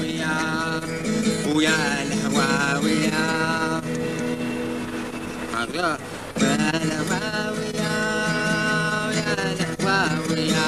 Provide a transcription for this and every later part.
ويا ويا الهواوية ويا. الهواوية ويا الهواوية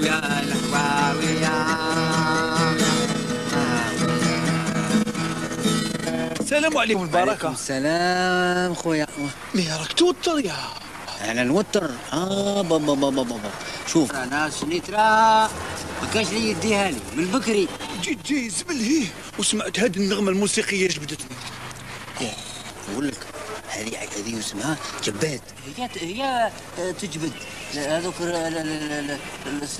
ويا الهواوية السلام عليكم عليكم البركة السلام خويا. مي راك توتر يا أنا نوتر آه بابا بابا بابا شوف. أنا سنيترا ما كانش لي يديها لي من بكري. جيت جاي زبل هيه وسمعت هذه النغمة الموسيقية جبدتني نقول لك هذه هذه اسمها جبات هي هي تجبد. هذوك ال- ال- ال- ال-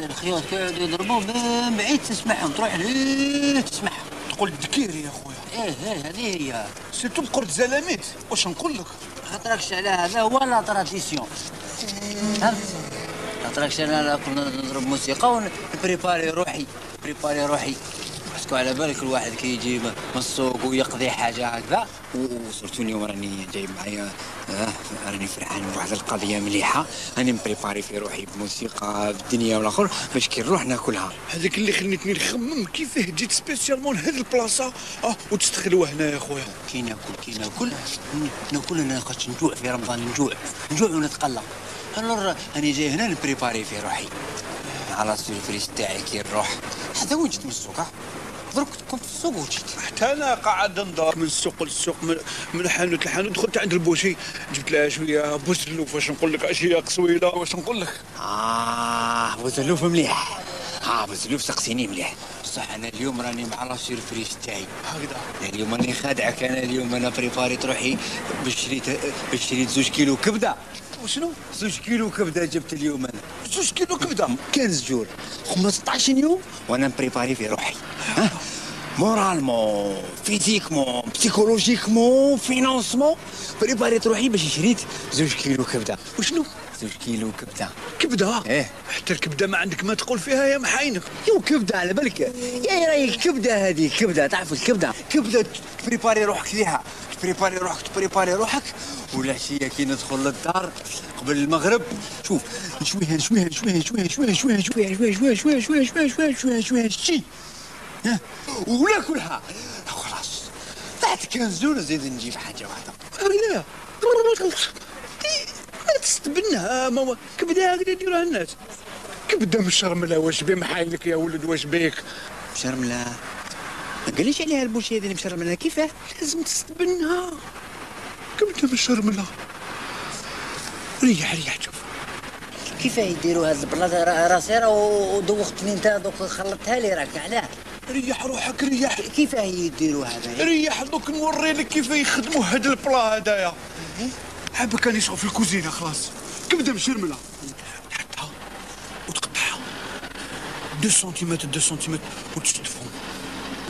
ال- الخيوط كانوا يضربون من بعيد تسمعهم تروح ليه تسمعهم. تقول دكيري يا خويا. إيه إيه هذه هي. سيرتو بقرد زلاميت. واش نقول لك؟ خاطركش على هذا هو la tradition. خاطركش انا كنا نضرب موسيقى و نبريباري روحي بريباري روحي. parce que على بالك الواحد كي يجي من السوق ويقضي حاجة هكذا. وصرت اليوم راني جايب معايا آه راني فرحان بواحد القضية مليحة. راني مبريباري في روحي بموسيقى بالدنيا والآخر باش كي نروح ناكلها. هذاك اللي خليتني نخمم كيفاه جيت spécialement لهاد البلاصة؟ آه وتستخلوها هنا يا خويا. كي ناكل كي ناكل. ناكل أنا خاطش نجوع في رمضان نجوع. نجوع ونتقلق. alors راني جاي هنا نبريباري في روحي. على les surfraises تاعي كي نروح. هذا وين جيت من السوق ها؟ درك كنت في السوق وجيت. حتى أنا قاعد ندور من السوق للسوق من, من حانوت لحانوت. دخلت عند ال boucher جبت لها شوية بوزلوف واش نقول لك؟ شي قصويلة واش نقول لك؟ آه بوزلوف مليح. آه بوزلوف سقسيني مليح. بصح أنا اليوم راني مع la surfraise تاعي. هكذا. اليوم راني خادعك. أنا اليوم أنا بريباريت روحي باش شريت باش شريت زوج كيلو كبدة. وشنو؟ زوج كيلو كبدة جبت اليوم أنا. زوج كيلو كبدة؟ 15 jours. 15 يوم وأنا مبريباري في روحي. ها moralement physiquement psychologiquement financièrement بريباريت روحي باش شريت زوج كيلو كبده وشنو زوج كيلو كبده كبده إيه. حتى الكبده ما عندك ما تقول فيها يا محاينك يو كبده على بالك يا راهي الكبده هذه الكبده تعرف الكبده كبده تبريباري روحك ليها تبريباري روحك تبريباري روحك والعشيه كي ندخل للدار قبل المغرب شوف نشويها نشويها نشويها نشويها نشويها نشويها نشويها نشويها نشويها نشويها نشويها نشويها نشويها نشويها شي ها وناكلها خلاص. بعد كنزول نزيد نجيب حاجة واحدة. لا. ما تستبنها ما كبدة هكذا يديروها الناس. كبدة من شرمله واش بي محاينك يا ولد؟ واش بيك؟ مشرملة. ما قاليش عليها البوشيه هذه مشرمله كيفاه لازم تستبنها كبدة من شرمله ريح ريح شوف. كيف يديروا هاد البلاصه را- راسي راه ودوختني انت دوك خلطتها لي راك علاه. ريح روحك ريح. كيف يديروا هذا؟ ريح دوك نوري لك كيف يخدموا هاد البلا هدايا. حابة كان يشغل في الكوزينة خلاص. كبدة مشرملة. تحطها وتقطعها. دو سنتيمتر دو سنتيمتر وتشتفهم.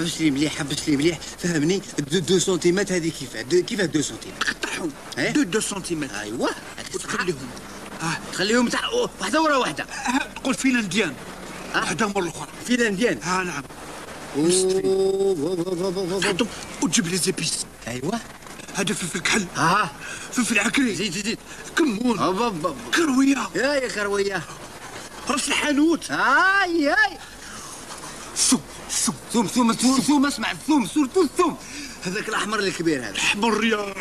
بس لي مليح بس لي مليح. فهمني؟ دو, دو سنتيمتر هذه كيفاه دو كيفاه دو سنتيمتر؟ تقطعهم إيه؟ دو دو سنتيمتر. ايوا وتخليهم. آه. تخليهم تاع واحدة ورا واحدة. آه، تقول فنلنديان واحدة مر الأخرى. فنلنديان ها نعم. تحطهم وتجيب les épices. ايوا هذا فلفل كحل. ها فلفل عكري. زيد زيد كمون. كروية. يا يا كروية. راس الحانوت. هاي هاي ثوم ثوم. ثوم ثوم ثوم ثوم. اسمع. الثوم surtout الثوم هذاك الأحمر الكبير هذا. أحمر يا.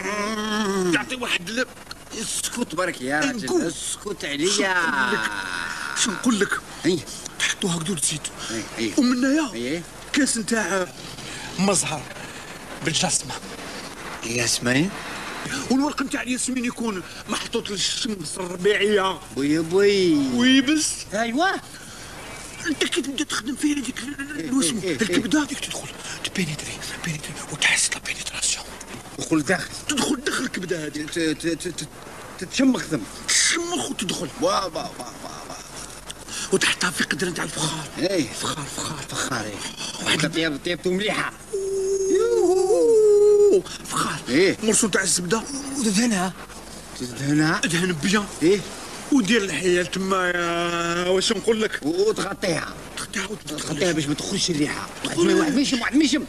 يعطي واحد ال- اسكت برك يا. راجل. اسكت عليا. شو نقول لك. اي تحطوها هكذا وتزيد. إيه، إيه. ومنايا إيه. كاس نتاع مزهر بالجسمه ياسمين والورق نتاع الياسمين يكون محطوط للشمس الربيعية. بوي بوي. ويبس ايوا أنت كي تبدأ تخدم فيها هذيك الوسم إيه، إيه. الكبدة هذيك تدخل. تبينيتري تبينيتري وتحس لا بينيتراسيون. دخل داخل. تدخل دخل الكبدة ت- تتشمخ ثم. تشمخ وتدخل. وا وا وا. وا وتحطها في قدر نتاع الفخار. إيه. فخار فخار. فخاري واحد طيب طيبته مليحة. فخار. إيه. مرسوم تاع الزبدة. وتدهنها تدهنها ادهن بيان إيه. ودير الحيل تما يا واش نقول لك؟ وتغطيها. تغطيها باش ما تخرجش الريحة. واحد ما يشم واحد ما يشم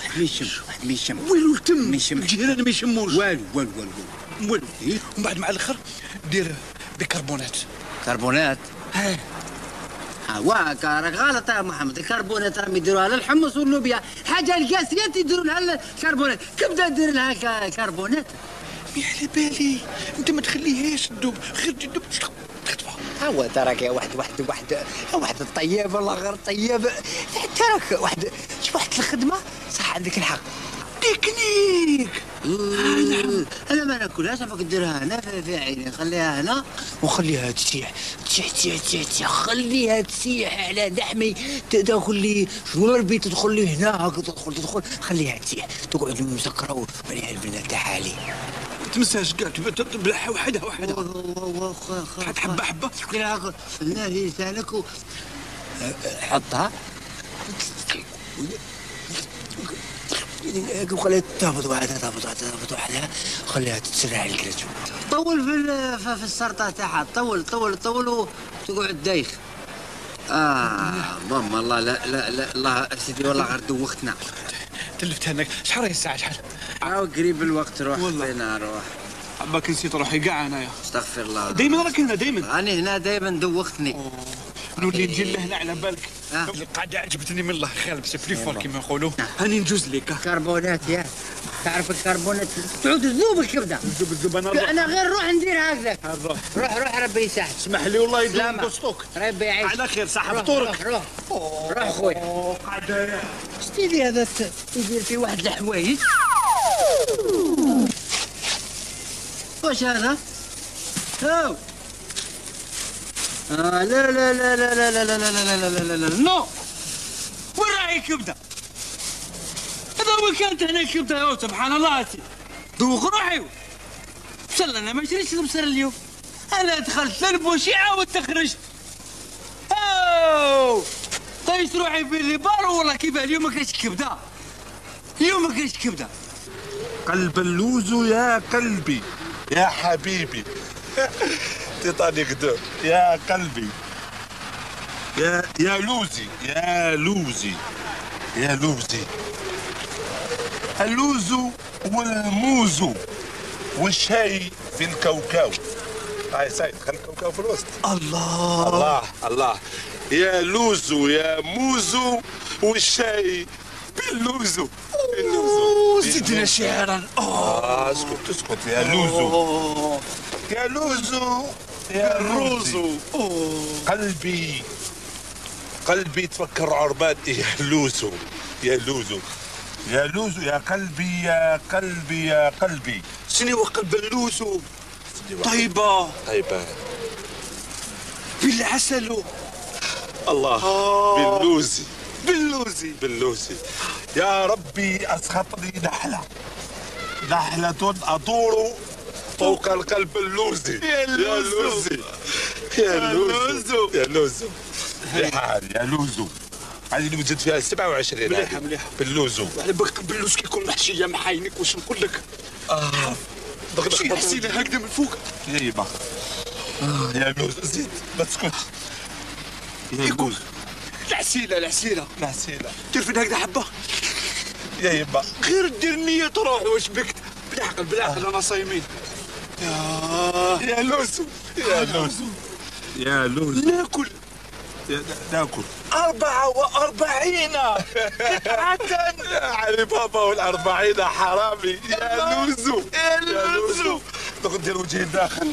واحد ما يشم واحد ما يشم ويلو التم. ما يشم. الجيران ما يشموش. والو والو والو والو. إيه. ومن بعد مع الآخر دير بيكربونات. كربونات. ها واك راك غلط يا محمد. الكربونات راهم يديروها للحمص واللوبيا. حاجة القاسيات يديروا لها الكربونات كبده دير لها كربونات مي على بالي. انت ما تخليهاش تدوب. غير تدوب تخطفها. هو تراك يا واحد واحد واحد. واحد الطيب والله غير طيب. تراك واحد. شوف واحد الخدمة. صح عندك الحق. تكنيك. أنا ما نأكلهاش أبغى ديرها هنا في, في عيني. خليها هنا. وخليها تسيح. تسيح تسيح تسيح, تسيح. خليها تسيح على دحمي. تدخل لي شنو ربي تدخل لي هنا. هاك تدخل تدخل. خليها تسيح. تقعد مسكرة وبعدين البنات تحالي. تمساش كاع. تبلعها وحدها وحدها حد حبة حبة. هنا في لسانك و- حطها. وخليها تهبط وحدها تهبط وحدها تهبط وحدها خليها تتسرع الكرج طول في في السرطة تاعها طول طول طول وتقعد دايخ آه ماما الله لا لا لا الله سيدي والله غير دوختنا تلفتها هناك شحال راهي الساعة شحال عاو قريب الوقت روح. فينا روح عباك نسيت روحي كاع انايا استغفر الله دايما راك هنا دايما راني هنا دائما دوختني نولي نجي لهنا على بالك آه. القعدة عجبتني من الله خير بس بلي فور كيما يقولوا. هاني نجوز لك كربونات يا. تعرف الكربونات؟ تعود تذوب الكبده الزب الزب أنا أنا غير روح ندير نروح روح روح ربي يساعدك اسمح لي والله يدوم. بوسطوك ربي يعيش. على خير صح روح فطورك روح روح. روح خويا. قعدة شتي هذا يدير في واحد الحوايج؟ واش هذا؟ هاو. آه لا لا لا لا لا لا لا لا لا لا لا لا لا نو وين راهي كبده؟ هذا هو كانت هنا كبده يا سبحان الله سي دوخ روحي بسال أنا ما شريتش المسر اليوم أنا دخلت للبوشي عاود تخرجت اوه طيش روحي في الليبار والله كيف اليوم ما كاينش كبده اليوم ما كاينش كبده قلب اللوز يا قلبي يا حبيبي تيتانيك دو. يا قلبي. يا يا لوزي. يا لوزي. يا لوزي. اللوز والموز والشاي في الكوكاو هاي سعيد خلي الكوكاو في الوسط. الله. الله الله. يا لوز يا موز والشاي باللوز باللوز زدنا شعرا. آه اسكت اسكت. يا لوزو. يا لوزو. يا روزو. قلبي قلبي تفكر عربات. يا لوزو يا لوزو. يا لوزو يا قلبي يا قلبي يا قلبي. شنو هو قلب اللوز طيبة. طيب بالعسل. الله. آه. باللوزي. باللوزي. باللوزي. يا ربي اسخطني نحلة. نحلة أدور فوق القلب اللوزي يا اللوزي يا اللوزو يا اللوزو يا يا لوزو هذه اللي وجدت فيها 27 مليحة مليحة. باللوزو على بالك باللوز كيكون محشيه مع عينيك واش نقول لك؟ آه. ضغط شي حسينا هكذا من فوق. يا يبا. آه، يا لوز. زيد ما تسكتش يا لوز. العسيلة العسيلة. العسيلة. ترفد هكذا حبة؟ يا يبا. غير دير النية تروح واش بك بالعقل بالعقل آه. أنا صايمين. يا يا لوزو يا لوزو يا لوزو ناكل. يا- ناكل. أربعة وأربعين. قطعة يا علي بابا والأربعين حرامي. يا لوزو يا لوزو. تاخذ دير وجهي داخل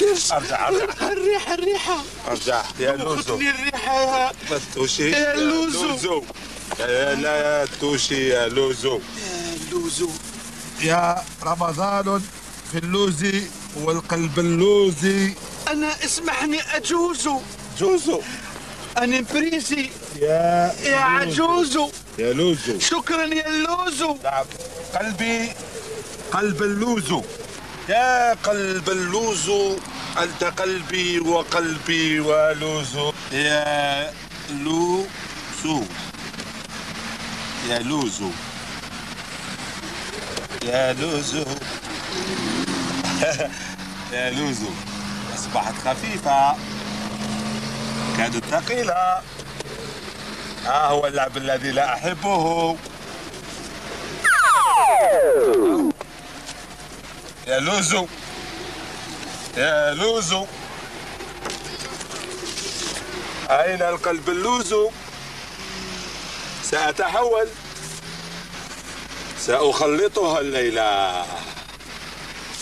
قداش أرجع أرجع. الريحة الريحة. أرجع. يا لوزو خذني الريحة. يا ما توشيش يا لوزو. يا لا توشي يا لوزو لوزو يا رمضان. في اللوز والقلب اللوزي أنا اسمحني أجوزو جوزو أنا بريسي يا يا عجوزو يا لوزو شكرا يا اللوزو نعم. قلبي قلب اللوز. يا قلب اللوز أنت قلبي وقلبي ولوز. يا لوزو يا لوز. يا لوز. يا لوز أصبحت خفيفة. كانت ثقيلة. ها هو اللعب الذي لا أحبه. يا لوزو يا لوزو. أين القلب اللوز سأتحول. سأخلطها الليلة.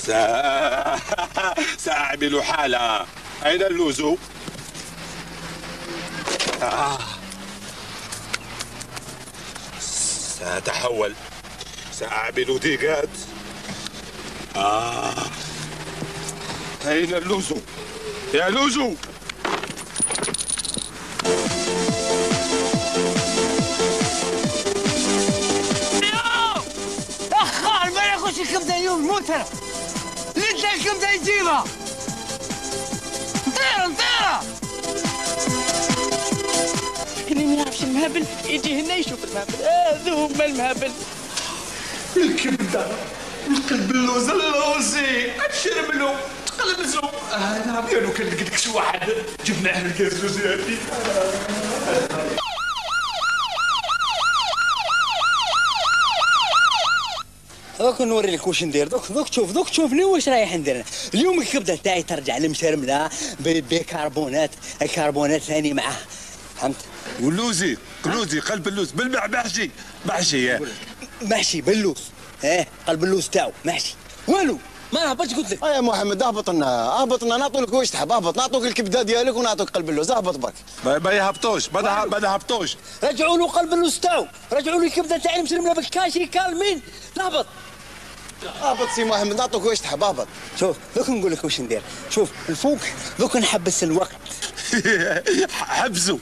سأ... سأعمل حالة أين اللوز؟ آه. سأتحول سأعمل ديجات آه. أين اللوز؟ يا لوز اخر ما يخش الكبده اليوم مو ليت الكبده يجيبها نطير نطير اللي ما يعرفش المهبل يجي هنا يشوف المهبل. هذا هما المهبل. الكبده القلب اللوز اللوزي. تشرب له تقلبزو أنا بيانو كان لقيت لك شي واحد. جبناه الكازوز هادي دوك نوري لك واش ندير. دوك دوك تشوف دوك تشوفني واش رايح ندير. اليوم الكبده تاعي ترجع لمشرمله ب- ب carbonate. carbonate ثاني معاه. فهمت؟ واللوزي قلوزي قلب اللوز. بالمع محشي. محشي محشي بلوز آه قلب اللوز تاعو. محشي. والو. ما نهبطش قلت لك يا محمد أهبط لنا أهبط لنا نعطوا لك واش تحب أهبط نعطوك الكبدة ديالك ونعطوك قلب اللوز أهبط برك. ما, يهبطوش ما نهبطوش رجعوا له قلب اللوز تاعو رجعوا له الكبدة تاعي مشرمله بال cachet calmant نهبط أهبط. سي محمد نعطوك واش تحب أهبط. شوف دوك نقول لك واش ندير. شوف الفوق دوك نحبس الوقت. حبسوا